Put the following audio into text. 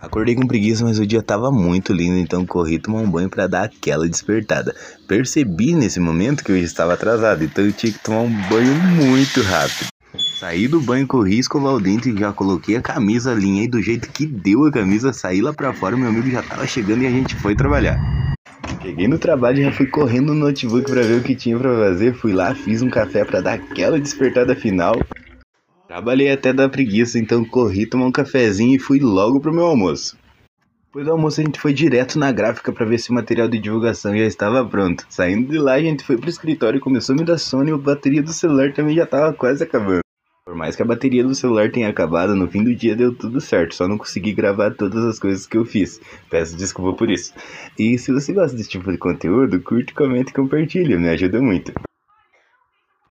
Acordei com preguiça, mas o dia tava muito lindo, então corri tomar um banho para dar aquela despertada. Percebi nesse momento que eu estava atrasado, então eu tinha que tomar um banho muito rápido. Saí do banho, corri, escovar o dente e já coloquei a camisa, alinhei do jeito que deu a camisa, saí lá pra fora, meu amigo já tava chegando e a gente foi trabalhar. Cheguei no trabalho, já fui correndo no notebook para ver o que tinha para fazer, fui lá, fiz um café para dar aquela despertada final. Trabalhei até da preguiça, então corri tomar um cafezinho e fui logo pro meu almoço. Depois do almoço a gente foi direto na gráfica para ver se o material de divulgação já estava pronto. Saindo de lá a gente foi pro escritório e começou a me dar sono e a bateria do celular também já estava quase acabando. Por mais que a bateria do celular tenha acabado, no fim do dia deu tudo certo, só não consegui gravar todas as coisas que eu fiz. Peço desculpa por isso. E se você gosta desse tipo de conteúdo, curte, comenta e compartilha, me ajuda muito.